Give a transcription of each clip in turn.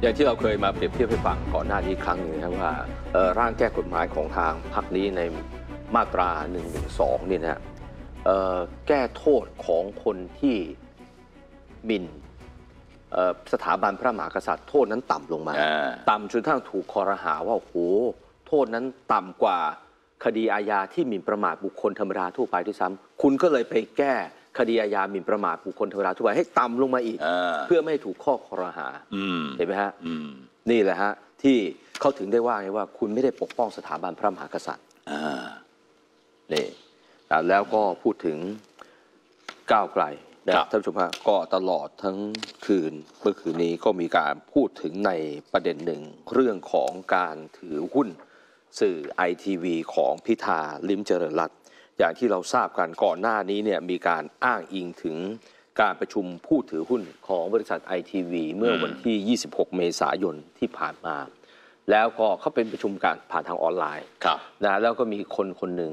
อย่างที่เราเคยมาเปรียบเทียบให้ฟังก่อนหน้านี้ครั้งหนึ่งนะครับว่าเอ่อร่างแก้กฎหมายของทางพรรคนี้ในมาตรา112เนี่ยนะฮะเอ่อแก้โทษของคนที่หมิ่นเอ่อสถาบันพระมหากษัตริย์โทษนั้นต่ำลงมาอ่าต่ำจนทั้งถูกคอรหาว่าโอ้โหโทษนั้นต่ำกว่าคดีอาญาที่หมิ่นประมาทบุคคลธรรมดาทั่วไปด้วยซ้ำคุณก็เลยไปแก้ คดีอาญาหมิ่นประมาทบุคคลธรรมดาทั่วไปให้ต่ำลงมาอีกอ่าเพื่อไม่ให้ถูกข้อคอรหาอืมเห็นไหมฮะอืมนี่แหละฮะที่เขาถึงได้ว่าไงว่า คุณไม่ได้ปกป้องสถาบันพระมหากษัตริย์อ่านี่อะแล้วก็พูดถึงก้าวไกลนะครับท่านผู้ชมฮะก็ตลอดทั้งคืนเมื่อคืนนี้ก็มีการพูดถึงในประเด็นหนึ่งเรื่องของการถือหุ้นสื่อไอทีวีของพิธาลิมเจริญรัตน์ อย่างที่เราทราบกันก่อนหน้านี้เนี่ยมีการอ้างอิงถึงการประชุมผู้ถือหุ้นของบริษัทไอทีวีเมื่อวันที่ 26 เมษายนที่ผ่านมา แล้วก็เขาเป็นประชุมการผ่านทางออนไลน์ครับนะแล้วก็มีคนคนหนึ่ง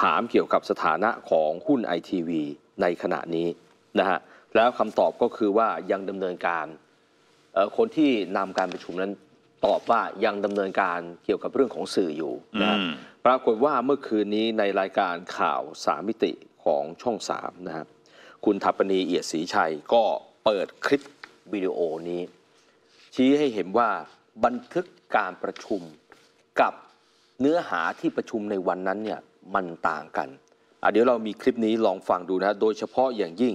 ถามเกี่ยวกับสถานะของหุ้นไอทีวีในขณะนี้นะฮะแล้วคำตอบก็คือว่ายังดำเนินการเอ่อคนที่นำการประชุมนั้นตอบว่ายังดำเนินการเกี่ยวกับเรื่องของสื่ออยู่นะฮะอืม ปรากฏว่าเมื่อคืนนี้ในรายการข่าวสามมิติของช่องสามนะฮะคุณทัปปณีเอียดศรีชัยก็เปิดคลิปวิดีโอนี้ ชี้ให้เห็นว่าบันทึกการประชุมกับเนื้อหาที่ประชุมในวันนั้นเนี่ยมันต่างกันเดี๋ยวเรามีคลิปนี้ลองฟังดูนะโดยเฉพาะอย่างยิ่ง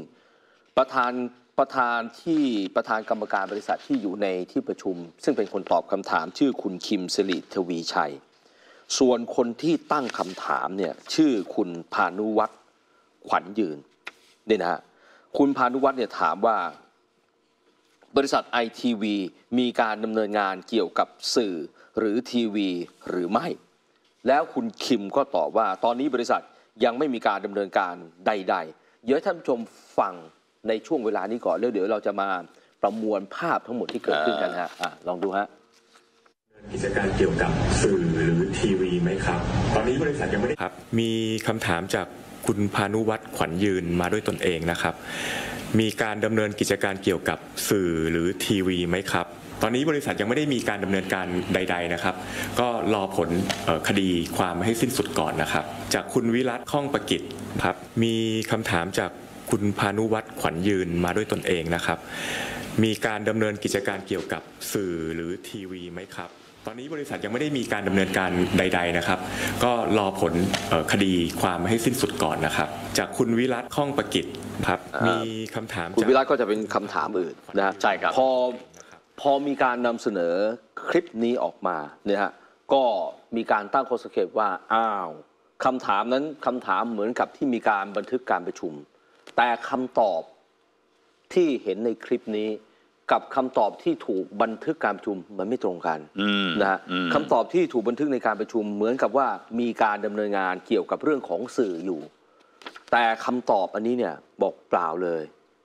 ประธานประธานที่ประธานกรรมการบริษัทที่อยู่ในที่ประชุม ซึ่งเป็นคนตอบคำถามชื่อคุณคิมสิริทวีชัย ส่วนคนที่ตั้งคำถามเนี่ยชื่อคุณพานุวัฒน์ขวัญยืนนี่นะฮะคุณพานุวัฒน์เนี่ยถามว่าบริษัทไอทีวีมีการดำเนินงานเกี่ยวกับสื่อหรือทีวีหรือไม่ แล้วคุณคิมก็ตอบว่าตอนนี้บริษัทยังไม่มีการดำเนินการใด ๆ เดี๋ยวท่านผู้ชมฟังในช่วงเวลานี้ก่อนแล้วเดี๋ยวเราจะมาประมวลภาพทั้งหมดที่เกิดขึ้นกันฮะอะลองดูฮะ กิจการเกี่ยวกับสื่อหรือทีวีไหมครับ ตอนนี้บริษัทยังไม่ได้ครับ มีคำถามจากคุณพานุวัฒน์ขวัญยืนมาด้วยตนเองนะครับ มีการดำเนินกิจการเกี่ยวกับสื่อหรือทีวีไหมครับ ตอนนี้บริษัทยังไม่ได้มีการดำเนินการใด ๆนะครับ ก็รอผลคดีความให้สิ้นสุดก่อนนะครับ จากคุณวิรัตข้องประกิจครับ มีคำถามจากคุณพานุวัฒน์ขวัญยืนมาด้วยตนเองนะครับ มีการดำเนินกิจการเกี่ยวกับสื่อหรือทีวีไหมครับ ตอนนี้บริษัทยังไม่ได้มีการดำเนินการใด ๆนะครับ ก็รอผลเอ่อคดีความให้สิ้นสุดก่อนนะครับ จากคุณวิรัตข้องประกิจครับอ่ามีมีคำถามคุณจากวิรัตก็จะเป็นคำถามอื่นนะใช่ครับพอพอมีการนำเสนอคลิปนี้ออกมาเนี่ยฮะก็มีการตั้งข้อสังเกตว่าอ้าวคำถามนั้นคำถามเหมือนกับที่มีการบันทึกการประชุม แต่คำตอบที่เห็นในคลิปนี้ กับคำตอบที่ถูกบันทึกการประชุมมันไม่ตรงกันอืมนะฮะอืมคำตอบที่ถูกบันทึกในการประชุมเหมือนกับว่ามีการดำเนินงานเกี่ยวกับเรื่องของสื่ออยู่ แต่คำตอบอันนี้เนี่ยบอกเปล่าเลย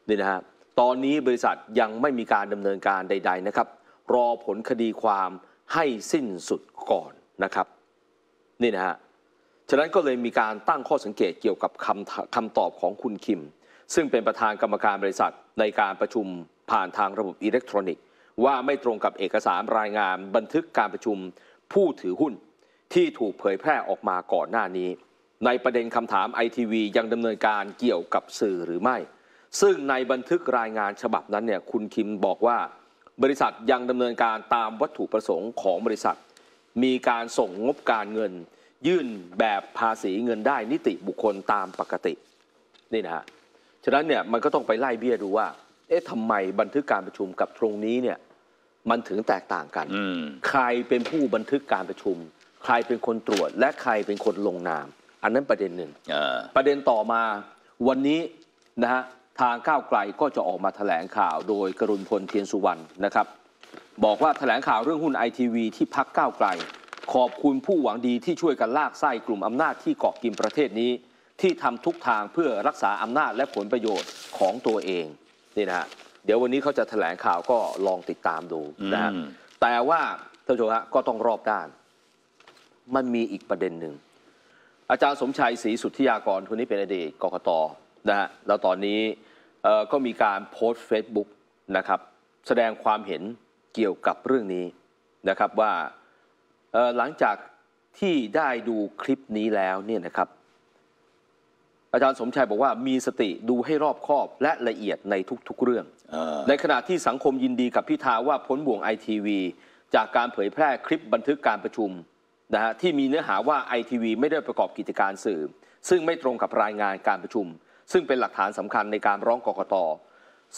นี่นะฮะตอนนี้บริษัทยังไม่มีการดำเนินการใด ๆนะครับ รอผลคดีความให้สิ้นสุดก่อนนะครับนี่นะฮะฉะนั้นก็เลยมีการตั้งข้อสังเกตเกี่ยวกับคำคำตอบของคุณคิม ซึ่งเป็นประธานกรรมการบริษัทในการประชุมผ่านทางระบบอิเล็กทรอนิกส์ ว่าไม่ตรงกับเอกสารรายงานบันทึกการประชุมผู้ถือหุ้น ที่ถูกเผยแพร่ออกมาก่อนหน้านี้ ในประเด็นคำถามไอทีวียังดำเนินการเกี่ยวกับสื่อหรือไม่ ซึ่งในบันทึกรายงานฉบับนั้นเนี่ยคุณคิมบอกว่า บริษัทยังดำเนินการตามวัตถุประสงค์ของบริษัท มีการส่งงบการเงิน ยื่นแบบภาษีเงินได้นิติบุคคลตามปกตินี่นะฮะ ฉะนั้นเนี่ยมันก็ต้องไปไล่เบี้ยดูว่า เอ๊ะทำไมบันทึกการประชุมกับตรงนี้เนี่ยมันถึงแตกต่างกันอืมใครเป็นผู้บันทึกการประชุม ใครเป็นคนตรวจ และใครเป็นคนลงนาม อันนั้นประเด็นหนึ่งอ่าประเด็นต่อมาวันนี้นะฮะทางก้าวไกลก็จะออกมาแถลงข่าวโดยกรุณพลเทียนสุวรรณนะครับ บอกว่าแถลงข่าวเรื่องหุ้นไอทีวีที่พักก้าวไกล ขอบคุณผู้หวังดีที่ช่วยกันลากไส้กลุ่มอำนาจที่เกาะกินประเทศนี้ ที่ทำทุกทางเพื่อรักษาอำนาจและผลประโยชน์ของตัวเองนี่นะฮะเดี๋ยววันนี้เขาจะแถลงข่าวก็ลองติดตามดูนะฮะอืมแต่ว่าท่านผู้ชมฮะก็ต้องรอบด้าน มันมีอีกประเด็นหนึ่งอาจารย์สมชัยศรีสุทธิยากรคนนี้เป็นอดีตกกตนะฮะแล้วตอนนี้เอ่อก็มีการโพสต์เฟซบุ๊กนะครับแสดงความเห็นเกี่ยวกับเรื่องนี้นะครับว่าเอ่อหลังจากที่ได้ดูคลิปนี้แล้วเนี่ยนะครับ อาจารย์สมชัยบอกว่ามีสติดูให้รอบคอบและละเอียดในทุกๆเรื่องเออในขณะที่สังคมยินดีกับพิธาว่าพ้นบ่วงไอทีวีจากการเผยแพร่คลิปบันทึกการประชุมนะฮะที่มีเนื้อหาว่าไอทีวีไม่ได้ประกอบกิจการสื่อ ซึ่งไม่ตรงกับรายงานการประชุม ซึ่งเป็นหลักฐานสำคัญในการร้องกกต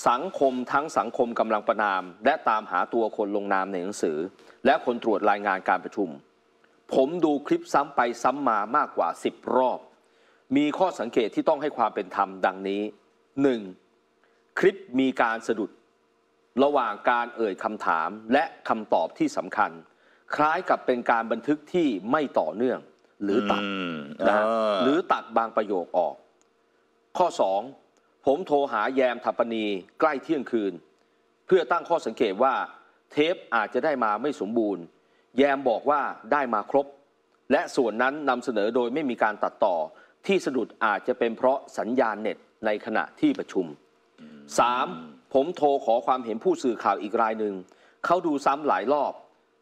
สังคมทั้งสังคมกำลังประนาม และตามหาตัวคนลงนามในหนังสือ และคนตรวจรายงานการประชุม ผมดูคลิปซ้ำไปซ้ำมามากกว่า 10 รอบ มีข้อสังเกตที่ต้องให้ความเป็นธรรมดังนี้ 1. คลิปมีการสะดุด ระหว่างการเอ่ยคำถามและคำตอบที่สำคัญ คล้ายกับเป็นการบันทึกที่ไม่ต่อเนื่อง หรือตัดอืมนะฮะเออหรือตัดบางประโยคออก ข้อ 2. ผมโทรหาแยมทัปปนีใกล้เที่ยงคืน เพื่อตั้งข้อสังเกตว่าเทปอาจจะได้มาไม่สมบูรณ์ แยมบอกว่าได้มาครบ และส่วนนั้นนำเสนอโดยไม่มีการตัดต่อ ที่สะดุดอาจจะเป็นเพราะสัญญาณเน็ตในขณะที่ประชุม 3. ผมโทรขอความเห็นผู้สื่อข่าวอีกรายหนึ่ง เขาดูซ้ำหลายรอบ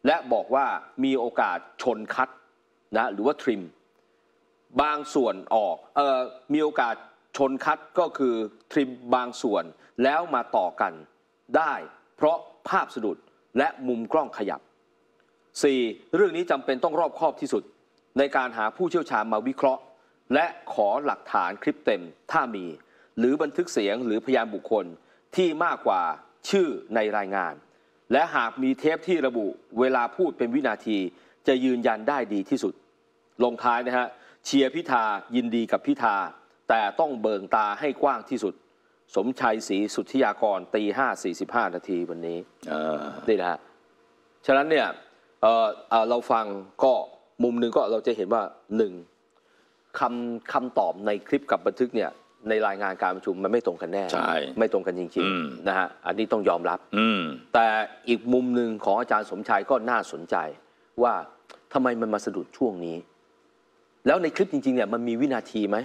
และบอกว่ามีโอกาสชนคัดนะหรือว่าทริม บางส่วนออกเออมีโอกาสชนคัดก็คือทริมบางส่วนแล้วมาต่อกันได้ เพราะภาพสะดุดและมุมกล้องขยับ 4. เรื่องนี้จำเป็นต้องรอบคอบที่สุด ในการหาผู้เชี่ยวชาญมาวิเคราะห์ และขอหลักฐานคลิปเต็มถ้ามี หรือบันทึกเสียงหรือพยานบุคคลที่มากกว่าชื่อในรายงาน และหากมีเทปที่ระบุเวลาพูดเป็นวินาที จะยืนยันได้ดีที่สุด ลงท้ายนะฮะเชียร์พิธายินดีกับพิธา แต่ต้องเบิงตาให้กว้างที่สุด สมชัยศรีสุทธิยากรตีห้าสี่สิบห้านาทีวันนี้เออนี่นะฮะฉะนั้นเนี่ยเอ่อเอ่อเราฟังก็มุมหนึ่งก็เราจะเห็นว่าหนึ่ง คำคำตอบในคลิปกับบันทึกเนี่ยในรายงานการประชุมมันไม่ตรงกันแน่ใช่ไม่ตรงกันจริงอืมๆนะฮะอันนี้ต้องยอมรับอืมแต่อีกมุมหนึ่งของอาจารย์สมชัยก็น่าสนใจว่าทำไมมันมาสะดุดช่วงนี้ แล้วในคลิปจริงๆเนี่ยมันมีวินาทีไหม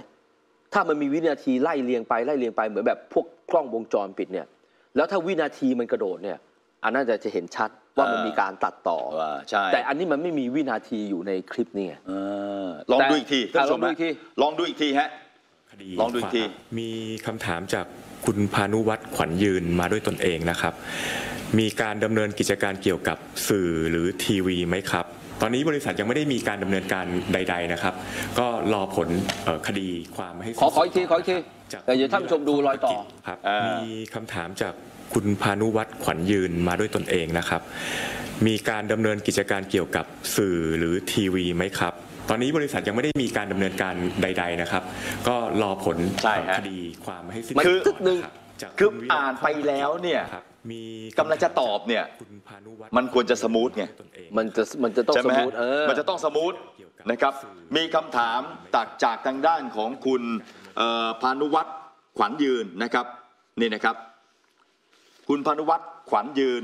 ถ้ามันมีวินาทีไล่เรียงไปไล่เรียงไปเหมือนแบบพวกกล้องวงจรปิดเนี่ย แล้วถ้าวินาทีมันกระโดดเนี่ยอันนั้นจะจะเห็นชัด ว่ามันอ่ามีมีการตัดต่อว่าใช่แต่อันนี้มันไม่มีวินาทีอยู่ในคลิปนี่ไงเออลองแต่ดูอีกทีท่านผู้ชมอะลองดูอีกทีฮะลองดูอีกทีฮะคดีลองดูอีกทีมีคำถามจากคุณพานุวัตรขวัญยืนมาด้วยตนเองนะครับ มีการดำเนินกิจการเกี่ยวกับสื่อหรือทีวีไหมครับ ตอนนี้บริษัทยังไม่ได้มีการดำเนินการใด ๆนะครับ ก็รอผลเอ่อคดีความให้ขอขออีกทีขออีกทีจากเดี๋ยวท่านผู้ชมดูรอยต่อครับอ่ามีมีคำถามจาก คุณพานุวัตรขวัญยืนมาด้วยตนเองนะครับ มีการดำเนินกิจการเกี่ยวกับสื่อหรือทีวีไหมครับ ตอนนี้บริษัทยังไม่ได้มีการดำเนินการใด ๆนะครับ ก็รอผลใช่ฮะคดีความให้สิ้นมันสุดตึ๊ดหนึ่งครับจากคือณวิโรจอ่านไปแล้วเนี่ยครับมีกำลังจะตอบเนี่ยคุณพานุวัฒมันควรจะ smooth ไงตนเองมันจะมันจะต้องใช่ไหม smooth เออมันจะต้อง smooth นะครับ มีคำถามจากจากทางด้านของคุณเอ่อพานุวัตรขวัญยืนนะครับ นี่นะครับ คุณพานุวัตรขวัญยืน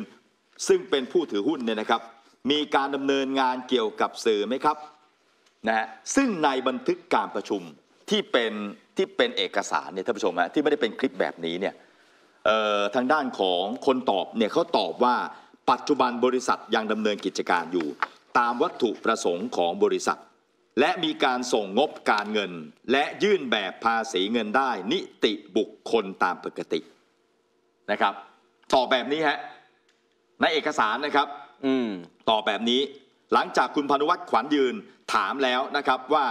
ซึ่งเป็นผู้ถือหุ้นเนี่ยนะครับ มีการดำเนินงานเกี่ยวกับสื่อไหมครับนะฮะซึ่งในบันทึกการประชุมที่เป็นที่เป็นเอกสารเนี่ยท่านผู้ชมฮะที่ไม่ได้เป็นคลิปแบบนี้เนี่ยทางด้านของคนตอบเนี่ยเขาตอบว่าปัจจุบันบริษัทยังดำเนินกิจการอยู่ ตามวัตถุประสงค์ของบริษัท และมีการส่งงบการเงิน และยื่นแบบภาษีเงินได้นิติบุคคลตามปกตินะครับ ตอบแบบนี้ฮะในเอกสารนะครับ อืมตอบแบบนี้ หลังจากคุณพานุวัฒน์ขวัญยืนถามแล้วนะครับว่า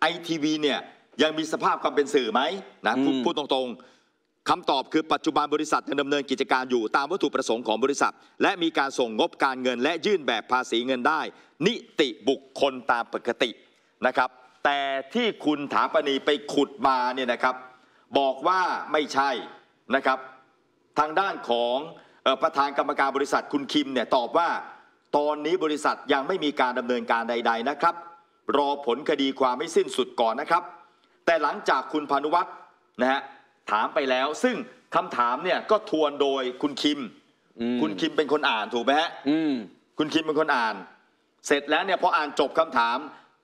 ไอทีวีเนี่ยยังมีสภาพความเป็นสื่อไหมนะพูดอืมพูดตรงๆคำตอบคือปัจจุบันบริษัทยังดำเนินกิจการอยู่ตามวัตถุประสงค์ของบริษัท และมีการส่งงบการเงิน และยื่นแบบภาษีเงินได้ นิติบุคคลตามปกตินะครับ แต่ที่คุณถาปณีไปขุดมาเนี่ยนะครับ บอกว่าไม่ใช่นะครับ ทางด้านของเอ่อประธานกรรมการบริษัทคุณคิมเนี่ยตอบว่า ตอนนี้บริษัทยังไม่มีการดำเนินการใด ๆนะครับ รอผลคดีความไม่สิ้นสุดก่อนนะครับ แต่หลังจากคุณพานุวัฒน์นะฮะถามไปแล้ว ซึ่งคำถามเนี่ยก็ทวนโดยคุณคิมอืมคุณคิมเป็นคนอ่านถูกไหมฮะอืมคุณคิมเป็นคนอ่าน เสร็จแล้วเนี่ยพออ่านจบคำถาม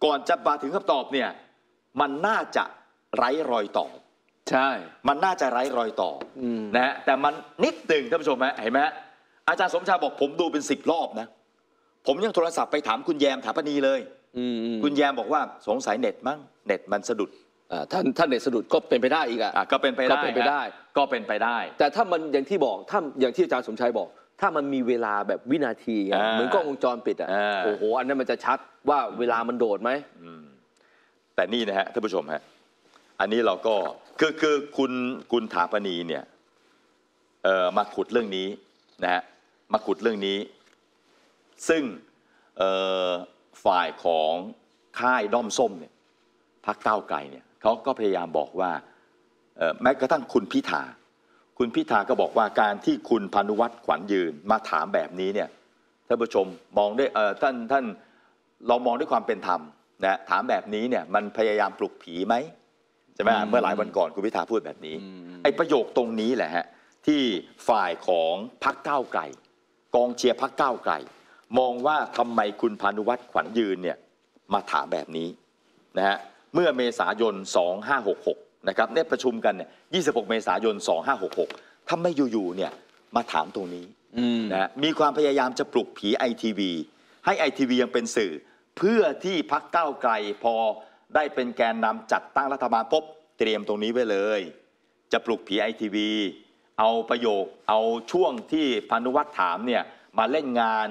ก่อนจะมาถึงคำตอบเนี่ย มันน่าจะไร้รอยต่อ ใช่ มันน่าจะไร้รอยต่ออมนะฮะแต่มันนิดหนึ่งท่านผู้ชมฮะเห็นไหมฮะอาจารย์สมชายบอกผมดูเป็นสิบรอบนะ ผมยังโทรศัพท์ไปถามคุณแยมถาปนีเลยอืมอืมคุณแยมบอกว่าสงสัยเน็ตมั้งเน็ตมันสะดุดอ่าท่านท่านเน็ตสะดุดก็เป็นไปได้อีกอะอะก็เป็นไปก็ได้เป็นไปได้ ฮะก็เป็นไปได้ แต่ถ้ามันอย่างที่บอกถ้าอย่างที่อาจารย์สมชัยบอก ถ้ามันมีเวลาแบบวินาทีอะอ่าเหมือนกล้องวงจรปิดอะอ่า โอ้โหอันนั้นมันจะชัดว่าเวลามันโดดไหม แต่นี่นะฮะท่านผู้ชมฮะ อันนี้เราก็คือคือคุณคุณถาปนีเนี่ยมาขุดเรื่องนี้นะฮะมาขุดเรื่องนี้ ซึ่งฝ่ายของค่ายด้อมส้มเนี่ยพักก้าไกลเนี่ยเขาก็พยายามบอกว่าแม้กระทั่งคุณพิธาคุณพิธาก็บอกว่าการที่คุณพานุวัตรขวัญยืนมาถามแบบนี้เนี่ยท่านผู้ชมมองได้ท่านท่านเรามองด้วยความเป็นธรรมนะถามแบบนี้เนี่ยมันพยายามปลุกผีไหม ใช่ไหมเมื่อหลายวันก่อนคุณพิธาพูดแบบนี้ ไอ้ประโยคตรงนี้แหละฮะที่ฝ่ายของพักก้าวไกลกองเชียร์พักก้าวไกลมองว่าทำไมคุณพานุวัตรขวัญยืนเนี่ยมาถามแบบนี้นะฮะเมื่อเมษายน 2566 นะครับเนี่ยประชุมกันเนี่ย 26 เมษายน 2566ทำไมอยู่ๆเนี่ยมาถามตรงนี้อืมนะฮะมีความพยายามจะปลุกผีไอทีวีให้ไอทีวียังเป็นสื่อ เพื่อที่พักก้าวไกลพอ ได้เป็นแกนนำจัดตั้งรัฐบาลปุ๊บเตรียมตรงนี้ไว้เลย จะปลุกผีไอทีวีเอาประโยคเอาช่วงที่พานุวัตรถามเนี่ยมาเล่นงาน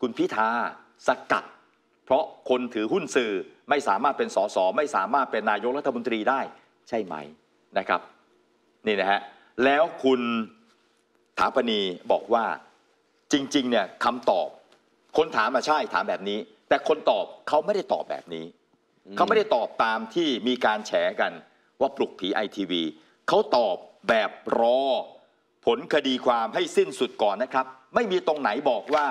คุณพิธาสกัด เพราะคนถือหุ้นสื่อไม่สามารถเป็นสสไม่สามารถเป็นนายกรัฐมนตรีได้ใช่ไหมนะครับนี่นะฮะแล้วคุณถาปณีบอกว่าจริงๆเนี่ยคำตอบ คนถามมาใช่ถามแบบนี้ แต่คนตอบเขาไม่ได้ตอบแบบนี้ เขาไม่ได้ตอบตามที่มีการแฉกันว่าปลุกผีไอทีวีเขาตอบแบบรอ ผลคดีความให้สิ้นสุดก่อนนะครับ ไม่มีตรงไหนบอกว่า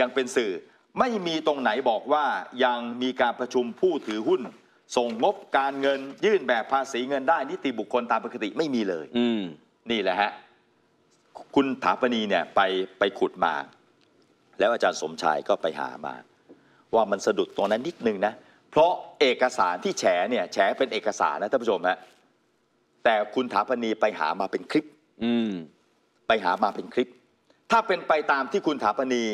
ยังเป็นสื่อ ไม่มีตรงไหนบอกว่ายังมีการประชุมผู้ถือหุ้น ส่งงบการเงินยื่นแบบภาษีเงินได้นิติบุคคลตามปกติไม่มีเลยอืมนี่แหละฮะคุณถาปณีเนี่ยไปไปขุดมา แล้วอาจารย์สมชายก็ไปหามา ว่ามันสะดุดตรงนั้นนิดนึงนะ เพราะเอกสารที่แฉเนี่ยแฉเป็นเอกสารนะท่านผู้ชมฮะแต่คุณถาปณีไปหามาเป็นคลิป อืมไปหามาเป็นคลิป ถ้าเป็นไปตามที่คุณถาปณี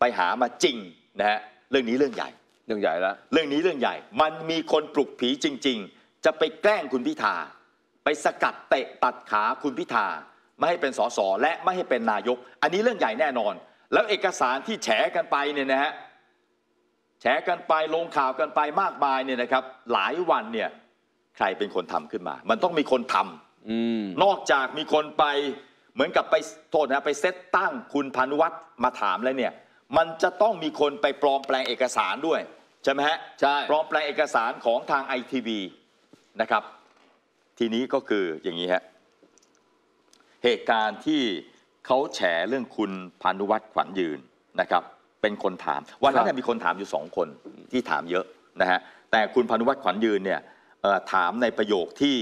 ไปหามาจริงนะฮะเรื่องนี้เรื่องใหญ่ เรื่องใหญ่แล้วเรื่องนี้เรื่องใหญ่ มันมีคนปลุกผีจริง ๆ จะไปแกล้งคุณพิธา ไปสกัดเตะตัดขาคุณพิธาไม่ให้เป็นสสและไม่ให้เป็นนายก อันนี้เรื่องใหญ่แน่นอน แล้วเอกสารที่แฉกันไปเนี่ยนะฮะ แฉกันไปลงข่าวกันไปมากมายเนี่ยนะครับ หลายวันเนี่ย ใครเป็นคนทำขึ้นมา มันต้องมีคนทำอืมนอกจากมีคนไปเหมือนกับไปโทษนะไปเซตตั้งคุณพานุวัตรมาถามแล้วเนี่ย มันจะต้องมีคนไปปลอมแปลงเอกสารด้วยใช่ไหมฮะใช่ปลอมแปลงเอกสารของทางไอทีวีนะครับ ทีนี้ก็คืออย่างนี้ฮะเหตุการณ์ที่เขาแฉเรื่องคุณพานุวัตรขวัญยืนนะครับ เป็นคนถาม วันนั้นครับเนยมีคนถามอยู่สองคนที่ถามเยอะนะฮะแต่คุณพานุวัตรขวัญยืนเนี่ยถามในประโยคที่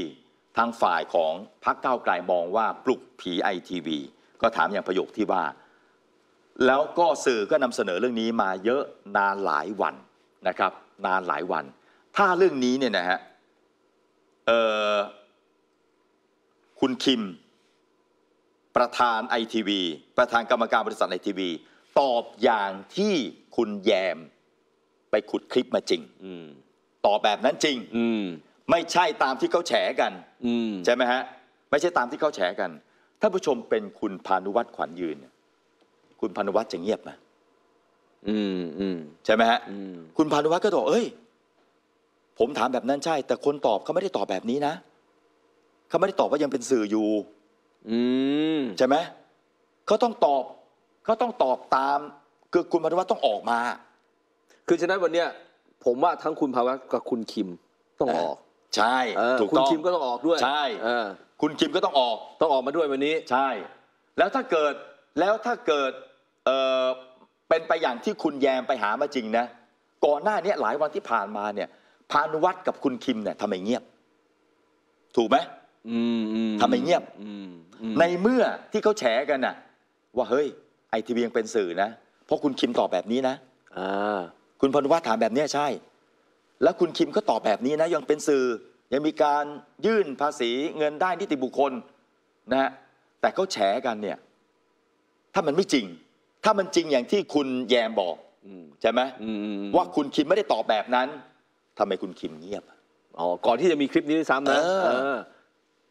ทางฝ่ายของพรรคก้าไกลมองว่าปลุกผีไอทีวีก็ถามอย่างประโยคที่ว่า แล้วก็สื่อก็นำเสนอเรื่องนี้มาเยอะนานหลายวันนะครับ นานหลายวัน ถ้าเรื่องนี้เนี่ยนะฮะคุณคิม ประธานไอทีวีประธานกรรมการบริษัทไอทีวี ตอบอย่างที่คุณแยมไปขุดคลิปมาจริงอืมตอบแบบนั้นจริงอืมไม่ใช่ตามที่เขาแฉกันอืมใช่ไหมฮะ ไม่ใช่ตามที่เขาแฉกันท่านผู้ชมเป็นคุณพานุวัตรขวัญยืนเนี่ยคุณพานุวัตรจะเงียบไหมอืมอืมใช่ไหมฮะอืมคุณพานุวัตรก็ตอบเอ้ย ผมถามแบบนั้นใช่ แต่คนตอบเขาไม่ได้ตอบแบบนี้นะเขาไม่ได้ตอบว่ายังเป็นสื่ออยู่อืมใช่ไหมเขาต้องตอบ เขาต้องตอบตามคือคุณพานุวัตรต้องออกมา คือฉะนั้นวันเนี้ยผมว่าทั้งคุณภาวะกับคุณคิมต้องออกใช่เออถูกคุณต้องคิมก็ต้องออกด้วยใช่ เออคุณคิมก็ต้องออก ต้องออกมาด้วยวันนี้ ใช่ แล้วถ้าเกิดแล้วถ้าเกิดเออเป็นไปอย่างที่คุณแยมไปหามาจริงนะ ก่อนหน้านี้หลายวันที่ผ่านมาเนี่ยพานุวัตรกับคุณคิมเนี่ยทำไมเงียบ ถูกไหมอืมอืมทำไมเงียบ อืมอืม ในเมื่อที่เขาแฉกันน่ะ ว่าเฮ้ย ไอทีวียังเป็นสื่อนะ เพราะคุณคิมตอบแบบนี้นะอ่าคุณพานุวัฒน์ถามแบบเนี้ยใช่ แล้วคุณคิมก็ตอบแบบนี้นะ ยังเป็นสื่อยังมีการยื่นภาษีเงินได้นิติบุคคลนะฮะแต่เขาแฉกันเนี่ย ถ้ามันไม่จริง ถ้ามันจริงอย่างที่คุณแยมบอกอืมใช่ไหมอืมอืมว่าคุณคิมไม่ได้ตอบแบบนั้นทำไมคุณคิมเงียบอ๋อก่อนที่จะมีคลิปนี้ด้วยซ้ำนะเออเออ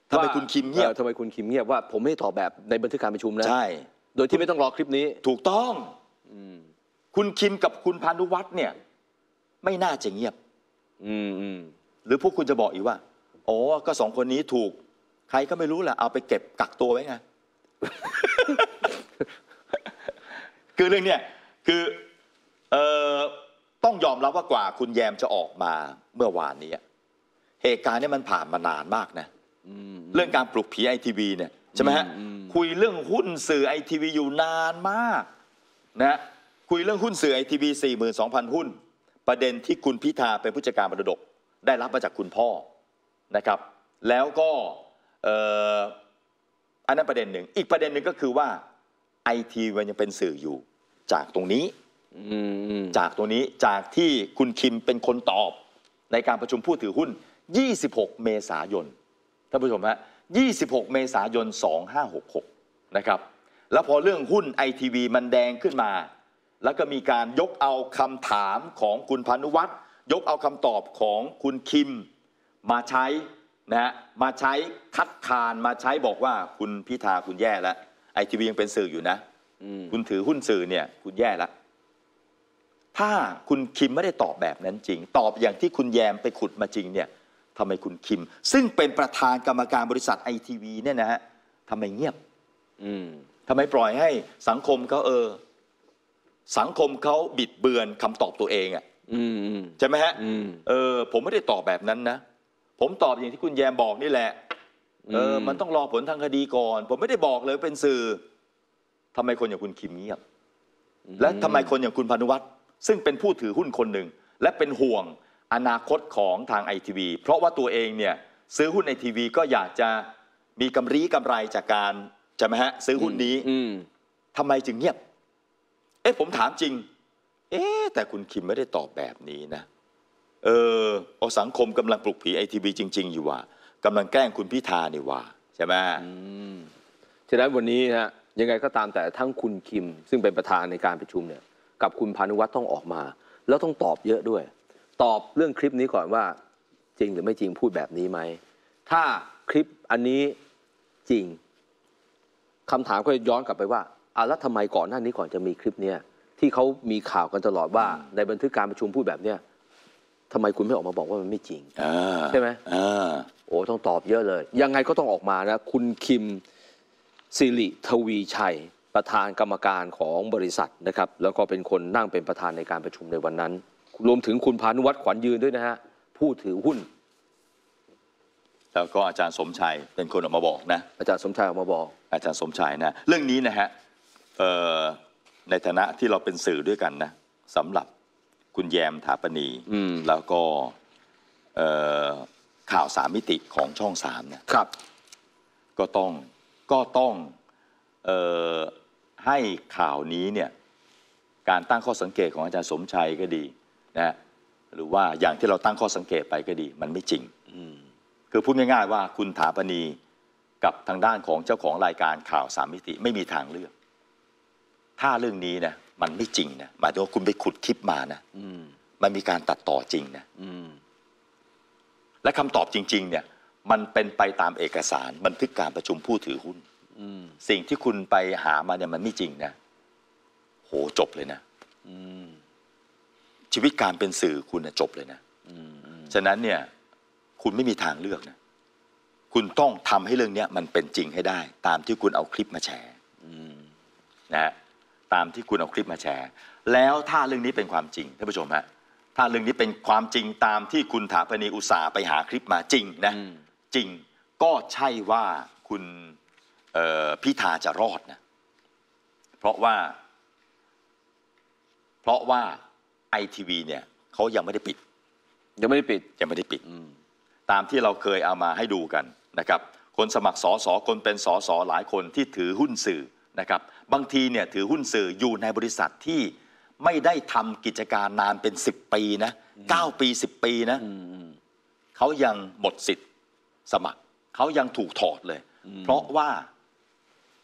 ทำไมว่าคุณคิมเงียบออทำไมคุณคิมเงียบว่า ผมไม่ได้ตอบแบบในบันทึกการประชุมนะใช่ โดยที่ไม่ต้องรอคลิปนี้ถูกต้องคุณคิมกับคุณพานุวัฒน์เนี่ย ไม่น่าจะเงียบอืมอืมหรือพวกคุณจะบอกอีกว่าอ๋อก็สองคนนี้ถูก ใครก็ไม่รู้แหละเอาไปเก็บกักตัวไว้ไงคือเรื่องเนี้ยคือเอ่อต้องยอมรับว่ากว่าคุณแยมจะออกมาเมื่อวานนี้เหตุการณ์เนี้มันผ่านมานานมากนะเรื่องการปลุกผีไอทีวีเนี่ยใช่ไหมฮะ คุยเรื่องหุ้นสื่อไอทีวีอยู่นานมากนะคุยเรื่องหุ้นสื่อไอทีวีสี่หมื่นสองพันหุ้น ประเด็นที่คุณพิธาเป็นผู้จัดการมรดก ได้รับมาจากคุณพ่อนะครับ แล้วก็เอ่ออันนั้นประเด็นหนึ่ง อีกประเด็นหนึ่งก็คือว่าไอทีมันยังเป็นสื่ออยู่ จากตรงนี้อืมอืมจากตรงนี้จากที่คุณคิมเป็นคนตอบในการประชุมผู้ถือหุ้น 26 เมษายนท่านผู้ชมฮะ 26 เมษายน 2566 นะครับ แล้วพอเรื่องหุ้นไอทีวีมันแดงขึ้นมา แล้วก็มีการยกเอาคำถามของคุณพานุวัฒน์ยกเอาคำตอบของคุณคิม มาใช้นะฮะมาใช้คัดค้านมาใช้บอกว่าคุณพิธาคุณแย่แล้วไอทีวียังเป็นสื่ออยู่นะอืมคุณถือหุ้นสื่อเนี่ย คุณแย่แล้วถ้าคุณคิมไม่ได้ตอบแบบนั้นจริง ตอบอย่างที่คุณแยมไปขุดมาจริงเนี่ย ทำไมคุณคิม ซึ่งเป็นประธานกรรมการบริษัทไอทีวีเนี่ยนะฮะทำไมเงียบอืมทำไมปล่อยให้สังคมเขาเออ สังคมเขาบิดเบือนคำตอบตัวเองอะ่ะอืมอืมใช่ไหมฮะอืมเออ ผมไม่ได้ตอบแบบนั้นนะ ผมตอบอย่างที่คุณแยมบอกนี่แหละ เอออืมมันต้องรอผลทางคดีก่อน ผมไม่ได้บอกเลยว่าเป็นสื่อทำไมคนอย่างคุณคิมเงียบ และทำไมคนอย่างคุณพานุวัฒน์ซึ่งเป็นผู้ถือหุ้นคนหนึ่ง และเป็นห่วง อนาคตของทางไอทีวีเพราะว่าตัวเองเนี่ยซื้อหุ้นไอทีวีก็อยากจะมีกำไรกำไรจากการใช่ไหมฮะซื้อหุ้นนี้อืมทำไมจึงเงียบ เอ๊ะผมถามจริง เอ๊ะแต่คุณคิมไม่ได้ตอบแบบนี้นะ เออเอาสังคมกำลังปลุกผีไอทีวีจริง ๆ อยู่ว่ากำลังแกล้งคุณพิธานี่ว่าใช่ไหมฉะนั้นวันนี้นะฮะยังไงก็ตามแต่ทั้งคุณคิม ซึ่งเป็นประธานในการประชุมเนี่ย กับคุณพานุวัฒน์ต้องออกมา แล้วต้องตอบเยอะด้วย ตอบเรื่องคลิปนี้ก่อนว่า จริงหรือไม่จริงพูดแบบนี้ไหม ถ้าคลิปอันนี้จริงคำถามก็ย้อนกลับไปว่าอะแล้วทำไมก่อนหน้านี้ก่อนจะมีคลิปเนี้ยที่เขามีข่าวกันตลอดว่า ในบันทึกการประชุมพูดแบบเนี้ยทำไมคุณไม่ออกมาบอกว่ามันไม่จริงอ่าใช่ไหมอ่าโอ้ต้องตอบเยอะเลย ยังไงก็ต้องออกมานะคุณคิมสิริทวีชัย ประธานกรรมการของบริษัทนะครับ แล้วก็เป็นคนนั่งเป็นประธานในการประชุมในวันนั้น รวมถึงคุณพานุวัฒน์ขวัญยืนด้วยนะฮะ ผู้ถือหุ้น แล้วก็อาจารย์สมชัยเป็นคนออกมาบอกนะ อาจารย์สมชายออกมาบอก อาจารย์สมชัยนะเรื่องนี้นะฮะเอ่อในฐานะที่เราเป็นสื่อด้วยกันนะสำหรับคุณแยมถาปณีอืมแล้วก็เอ่อข่าวสามมิติของช่องสามนะครับ ก็ต้องก็ต้องเอ่อให้ข่าวนี้เนี่ยการตั้งข้อสังเกตของอาจารย์สมชัยก็ดี นะหรือว่าอย่างที่เราตั้งข้อสังเกตไปก็ดี มันไม่จริงคือพูดง่ายๆว่าคุณถาปณีกับทางด้านของเจ้าของรายการข่าวสามมิติไม่มีทางเลือก ถ้าเรื่องนี้นะมันไม่จริงนะหมายถึงว่าคุณไปขุดคลิปมานะอืมมันมีการตัดต่อจริงนะอืมและคำตอบจริง ๆ เนี่ย มันเป็นไปตามเอกสารบันทึกการประชุมผู้ถือหุ้นอืมสิ่งที่คุณไปหามาเนี่ยมันไม่จริงนะโหจบเลยนะอืม ชีวิตการเป็นสื่อคุณนะจบเลยนะอืมอืมฉะนั้นเนี่ยคุณไม่มีทางเลือกนะ คุณต้องทำให้เรื่องเนี้ยมันเป็นจริงให้ได้ ตามที่คุณเอาคลิปมาแชร์อืมนะฮะตามที่คุณเอาคลิปมาแชร์ แล้วถ้าเรื่องนี้เป็นความจริงท่านผู้ชมฮะถ้าเรื่องนี้เป็นความจริงตามที่คุณถาปณีอุตสาห์ไปหาคลิปมาจริงนะอืมจริงก็ใช่ว่าคุณเอ่อพิธาจะรอดนะเพราะว่า เพราะว่า ไอทีวีเนี่ยเขายังไม่ได้ปิด ยังไม่ได้ปิดยังไม่ได้ปิดอืมตามที่เราเคยเอามาให้ดูกันนะครับ คนสมัครสอสอคนเป็นสอสอหลายคนที่ถือหุ้นสื่อนะครับ บางทีเนี่ยถือหุ้นสื่ออยู่ในบริษัทที่ไม่ได้ทำกิจการนานเป็น 10 ปีนะ9ปี 10 ปีนะอืมอืมเขายังหมดสิทธิ์ สมัครเขายังถูกถอดเลย เพราะว่า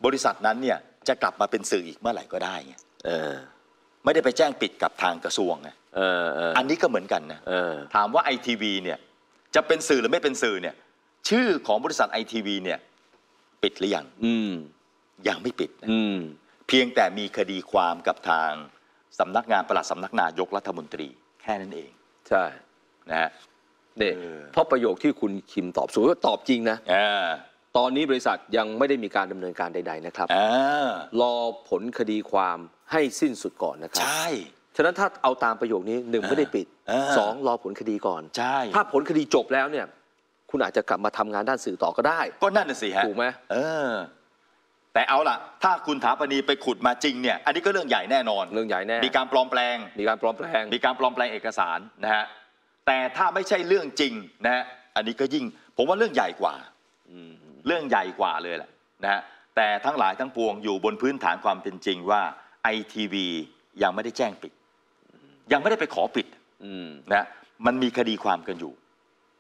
บริษัทนั้นเนี่ยจะกลับมาเป็นสื่ออีกเมื่อไหร่ก็ได้ไงเออ ไม่ได้ไปแจ้งปิดกับทางกระทรวงไงเออเอออันนี้ก็เหมือนกันนะเออถามว่าไอทีวีเนี่ยจะเป็นสื่อหรือไม่เป็นสื่อเนี่ย ชื่อของบริษัทไอทีวีเนี่ย ปิดหรือยังอืมยังไม่ปิดนะอืมเพียงแต่มีคดีความกับทางสำนักงานปลัดสำนักนายกรัฐมนตรีแค่นั้นเองใช่นะฮะเนี่ยเออ เพราะประโยคที่คุณคิมตอบสมมติว่าตอบจริงนะ อ่าตอนนี้บริษัทยังไม่ได้มีการดำเนินการใด ๆ นะครับ อ่ารอผลคดีความ ให้สิ้นสุดก่อนนะครัใช่ ฉะนั้นถ้าเอาตามประโยคนี้หนึ่งไม่ได้ปิดเออ สองรอผลคดีก่อน ใช่ถ้าผลคดีจบแล้วเนี่ย คุณอาจจะกลับมาทำงานด้านสื่อต่อก็ได้ ก็นั่นน่ะสิฮะถูกไหม เออ แต่เอาล่ะ ถ้าคุณถาปณีไปขุดมาจริงเนี่ย อันนี้ก็เรื่องใหญ่แน่นอน เรื่องใหญ่แน่ มีการปลอมแปลง มีการปลอมแปลง มีการปลอมแปลงเอกสารนะฮะ แต่ถ้าไม่ใช่เรื่องจริงนะฮะ อันนี้ก็ยิ่ง ผมว่าเรื่องใหญ่กว่า เรื่องใหญ่กว่าเลยแหละนะฮะ แต่ทั้งหลายทั้งปวงอยู่บนพื้นฐานความเป็นจริงว่า ไอทีวียังไม่ได้แจ้งปิด ยังไม่ได้ไปขอปิดอืมนะมันมีคดีความกันอยู่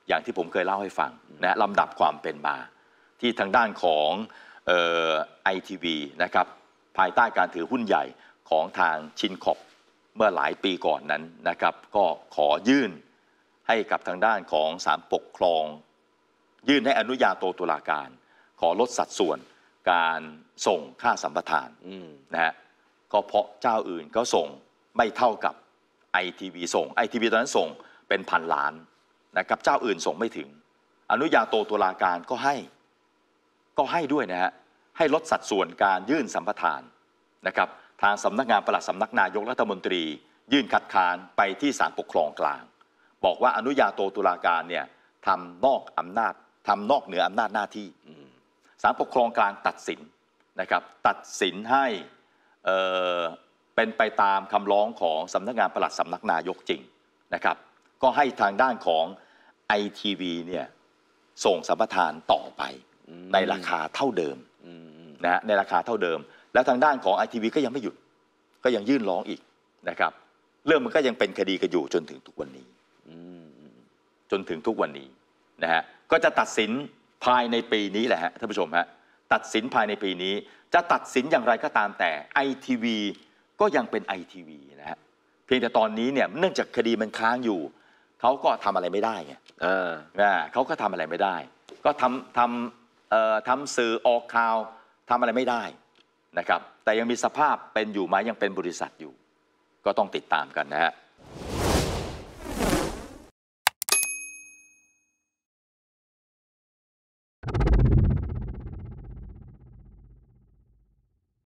อย่างที่ผมเคยเล่าให้ฟังนะลำดับความเป็นมา ที่ทางด้านของไอทีวีนะครับภายใต้การถือหุ้นใหญ่ของทางชินขอบเมื่อหลายปีก่อนนั้นนะครับ ก็ขอยื่นให้กับทางด้านของศาลปกครอง ยื่นให้อนุญาโตตุลาการ ขอลดสัดส่วนการส่งค่าสัมปทานอืมนะฮะ ก็เพราะเจ้าอื่นก็ส่งไม่เท่ากับไอทีวีส่งไอทีวีตอนนั้นส่งเป็นพันล้านนะครับเจ้าอื่นส่งไม่ถึง อนุญาโตตุลาการก็ให้ ก็ให้ด้วยนะฮะให้ลดสัดส่วนการยื่นสัมปทานนะครับทางสำนักงานปลัดสำนักนายกรัฐมนตรี ยื่นคัดค้านไปที่ศาลปกครองกลาง บอกว่าอนุญาโตตุลาการเนี่ยทำนอกอำนาจทำนอกเหนืออำนาจหน้าที่ศาลปกครองกลางตัดสินนะครับตัดสินให้ เอ่อเป็นไปตามคำร้องของสำนักงานปลัดสำนักนายกจริงนะครับ ก็ให้ทางด้านของ ITV เนี่ยส่งสัมปทานต่อไปในราคาเท่าเดิมนะฮะในราคาเท่าเดิม แล้วทางด้านของ ITV ก็ยังไม่หยุด ก็ยังยื่นร้องอีกนะครับ เรื่องมันก็ยังเป็นคดีกันอยู่จนถึงทุกวันนี้จนถึงทุกวันนี้นะฮะก็จะตัดสินภายในปีนี้แหละฮะท่านผู้ชมฮะ ตัดสินภายในปีนี้ จะตัดสินอย่างไรก็ตามแต่ ITV ก็ยังเป็น ITV นะฮะเพียงแต่ตอนนี้เนี่ยเนื่องจากคดีมันค้างอยู่เขาก็ทำอะไรไม่ได้ไงอ่าอ่าเขาก็ทำอะไรไม่ได้ ก็ทำทำเอ่อทำสื่อออกข่าวทำอะไรไม่ได้นะครับแต่ยังมีสภาพเป็นอยู่ไหมยังเป็นบริษัทอยู่ ก็ต้องติดตามกันนะฮะ